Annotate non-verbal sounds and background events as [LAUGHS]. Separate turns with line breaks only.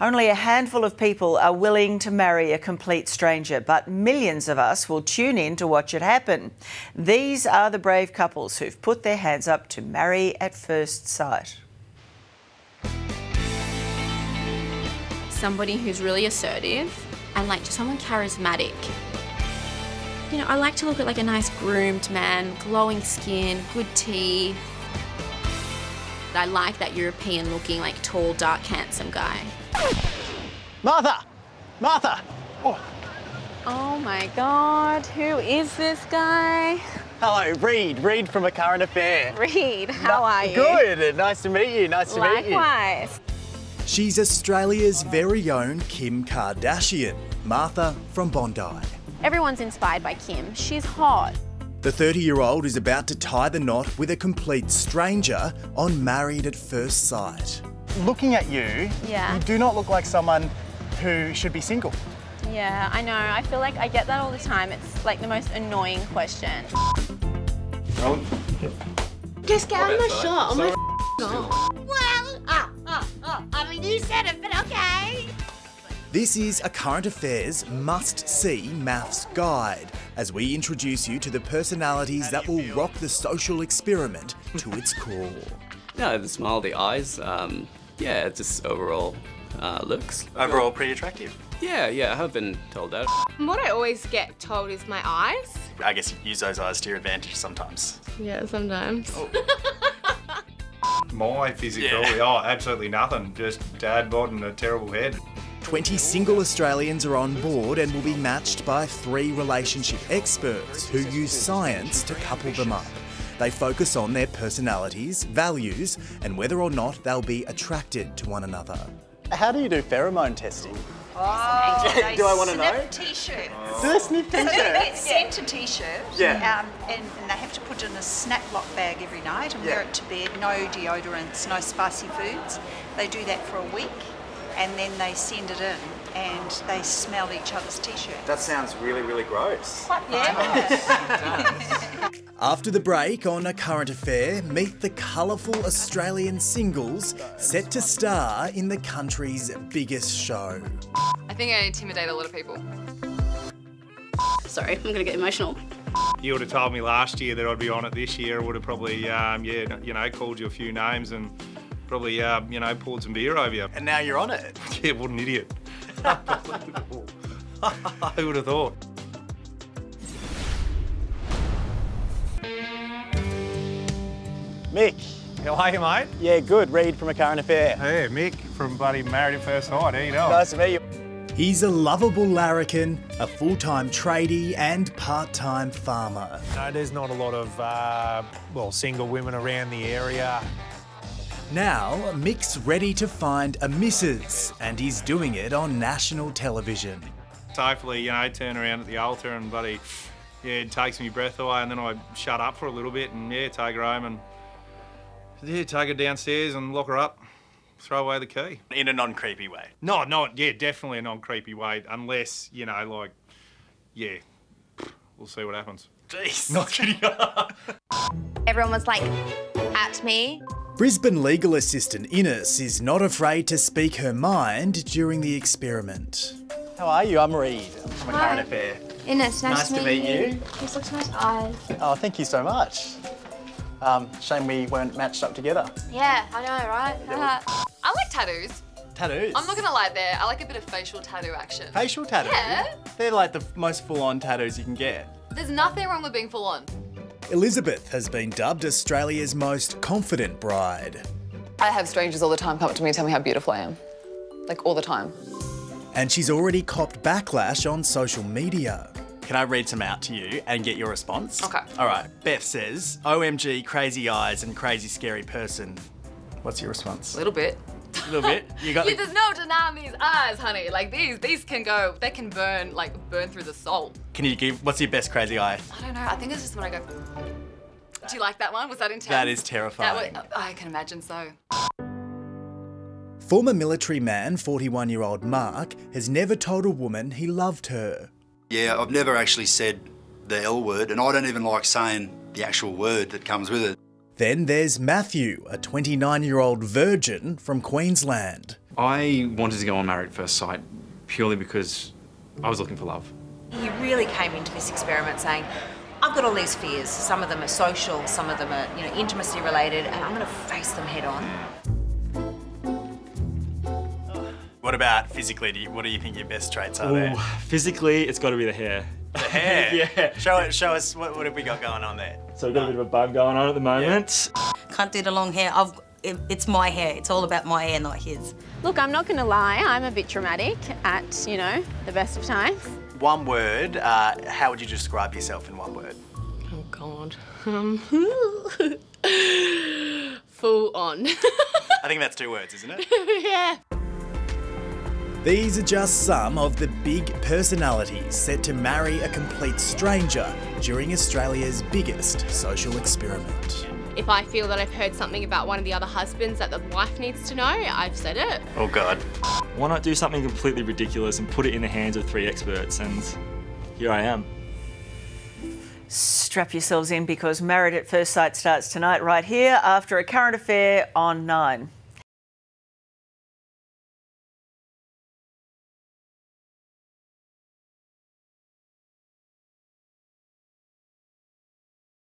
Only a handful of people are willing to marry a complete stranger, but millions of us will tune in to watch it happen. These are the brave couples who've put their hands up to marry at first sight.
Somebody who's really assertive and like someone charismatic. You know, I like to look at like a nice groomed man, glowing skin, good teeth. I like that European looking, like tall, dark, handsome guy.
Martha! Martha! Oh.
Oh my God, who is this guy?
Hello, Reed. Reed from A Current Affair.
Reed, how
No-
are you?
Good. Nice to meet you. Nice to meet you.
Likewise.
She's Australia's very own Kim Kardashian, Martha from Bondi.
Everyone's inspired by Kim. She's hot.
The 30 year old is about to tie the knot with a complete stranger on Married at First Sight.
Looking at you,
Yeah.
you do not look like someone who should be single.
Yeah, I know. I feel like I get that all the time. It's like the most annoying question.
Just get out of my shot. Oh my
Well, oh, oh, oh, I mean, you said it, but okay.
This is a Current Affairs must see MAFS guide as we introduce you to the personalities that will rock the social experiment to its core.
No, the smile, the eyes, um, yeah, just overall uh, looks.
Overall, pretty attractive.
Yeah, yeah, I have been told that.
What I always get told is my eyes.
I guess you use those eyes to your advantage sometimes.
Yeah, sometimes. [LAUGHS]
My physical, oh, absolutely nothing. Just dad bod and a terrible head.
20 single Australians are on board and will be matched by three relationship experts who use science to couple them up. They focus on their personalities, values, and whether or not they'll be attracted to one another.
How do you do pheromone testing?
Oh, [LAUGHS]
Do I wanna know?
snip T-shirts.
Do they sniff
So they get sent a T-shirt,
Yeah.
um, and, and they have to put it in a snap lock bag every night and wear it to bed. No deodorants, no spicy foods. They do that for a week, and then they send it in, and they smell each other's T-shirt.
That sounds really, really gross.
Yeah. [LAUGHS]
After the break on A Current Affair, meet the colourful Australian singles set to star in the country's biggest show.
I think I intimidate a lot of people.
Sorry, I'm gonna get emotional.
You would have told me last year that I'd be on it this year. I would have probably, um, yeah, you know, called you a few names and probably, uh, you know, poured some beer over you.
And now you're on it. [LAUGHS]
Yeah, what an idiot. [LAUGHS] Who would have thought?
Mick.
How are you, mate?
Yeah, good. Reed from A Current Affair.
Hey, Mick from Buddy Married at First Sight. How you doing?
Nice to meet you.
He's a lovable larrikin, a full time tradie, and part time farmer.
No, there's not a lot of, uh, well, single women around the area.
Now, Mick's ready to find a missus, and he's doing it on national television.
So hopefully, you know, turn around at the altar and buddy, yeah, it takes me breath away, and then I shut up for a little bit and yeah, take her home and yeah, take her downstairs and lock her up, throw away the key.
In a non-creepy way.
No, not yeah, definitely a non-creepy way, unless you know, like, yeah, we'll see what happens.
Jeez. [LAUGHS]
Not kidding. [LAUGHS]
Everyone was like at me.
Brisbane legal assistant Ines is not afraid to speak her mind during the experiment.
How are you? I'm Reed from A
Hi.
Current Affair.
Ines, nice,
Nice to meet you.
These look nice eyes.
Oh, thank you so much. Um, shame we weren't matched up together.
Yeah, I know, right?
I like tattoos.
Tattoos.
I'm not gonna lie there. I like a bit of facial tattoo action.
Facial tattoos.
Yeah.
They're like the most full-on tattoos you can get.
There's nothing wrong with being full on.
Elizabeth has been dubbed Australia's most confident bride.
I have strangers all the time come up to me and tell me how beautiful I am. Like all the time.
And she's already copped backlash on social media.
Can I read some out to you and get your response?
Okay.
All right. Beth says, OMG, crazy eyes and crazy scary person. What's your response?
A little bit.
A little bit. You got
Yeah, there's no denying these eyes, honey. Like these, these can go, they can burn, like burn through the soul.
Can you give, what's your best crazy eye?
I don't know. I think it's just when I go. Do you like that one? Was that intense?
That is
That
terrifying.
was, I can imagine so.
Former military man, 41 year old Mark, has never told a woman he loved her.
Yeah, I've never actually said the L word, and I don't even like saying the actual word that comes with it.
Then there's Matthew, a 29 year old virgin from Queensland.
I wanted to go on Married at First Sight purely because I was looking for love.
He really came into this experiment saying, I've got all these fears. Some of them are social, some of them are, you know, intimacy related, and I'm going to face them head on.
What about physically? Do you, what do you think your best traits are
Ooh,
there?
physically, it's got to be the hair.
The hair. [LAUGHS]
yeah.
Show it. Show us what, what have we got going on there.
So we've got a bit of a bug going on at the moment.
Can't do the long hair. I've, it, it's my hair. It's all about my hair, not his.
Look, I'm not going to lie. I'm a bit dramatic at, you know, the best of times.
One word. Uh, how would you describe yourself in one word?
Oh God. Um, [LAUGHS] full on. [LAUGHS]
I think that's two words, isn't it? [LAUGHS]
yeah.
These are just some of the big personalities set to marry a complete stranger during Australia's biggest social experiment.
If I feel that I've heard something about one of the other husbands that the wife needs to know, I've said it.
Oh God.
Why not do something completely ridiculous and put it in the hands of three experts? And here I am.
Strap yourselves in because Married at First Sight starts tonight right here after a current affair on 9.